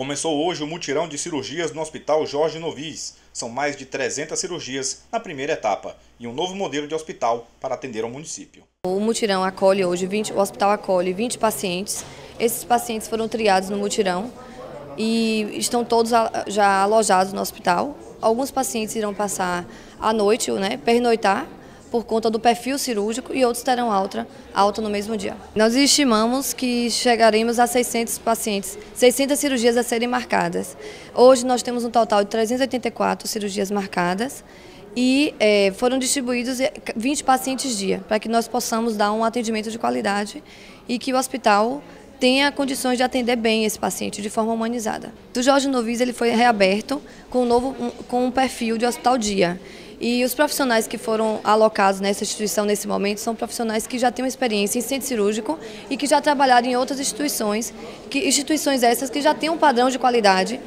Começou hoje o mutirão de cirurgias no Hospital Jorge Novis. São mais de 300 cirurgias na primeira etapa e um novo modelo de hospital para atender ao município. O mutirão acolhe hoje, 20, o hospital acolhe 20 pacientes. Esses pacientes foram triados no mutirão e estão todos já alojados no hospital. Alguns pacientes irão passar a noite, né, pernoitar por conta do perfil cirúrgico e outros terão alta, alta no mesmo dia. Nós estimamos que chegaremos a 600 pacientes, 600 cirurgias a serem marcadas. Hoje nós temos um total de 384 cirurgias marcadas e é, foram distribuídos 20 pacientes dia, para que nós possamos dar um atendimento de qualidade e que o hospital tenha condições de atender bem esse paciente de forma humanizada. O Jorge Novis ele foi reaberto com um novo com um perfil de hospital dia. E os profissionais que foram alocados nessa instituição nesse momento são profissionais que já têm uma experiência em centro cirúrgico e que já trabalharam em outras instituições, que, instituições essas que já têm um padrão de qualidade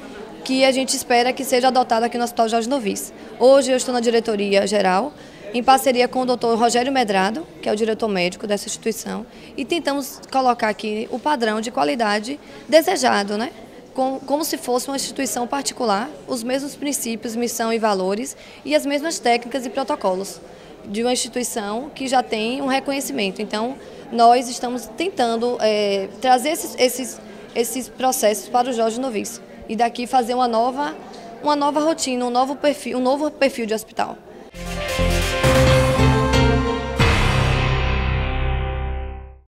que a gente espera que seja adotado aqui no Hospital Jorge Novis. Hoje eu estou na diretoria geral, em parceria com o doutor Rogério Medrado, que é o diretor médico dessa instituição, e tentamos colocar aqui o padrão de qualidade desejado, né? Com, como se fosse uma instituição particular, os mesmos princípios, missão e valores e as mesmas técnicas e protocolos de uma instituição que já tem um reconhecimento. Então, nós estamos tentando é, trazer esses, esses, esses processos para o Jorge Noviço e daqui fazer uma nova, uma nova rotina, um novo perfil, um novo perfil de hospital.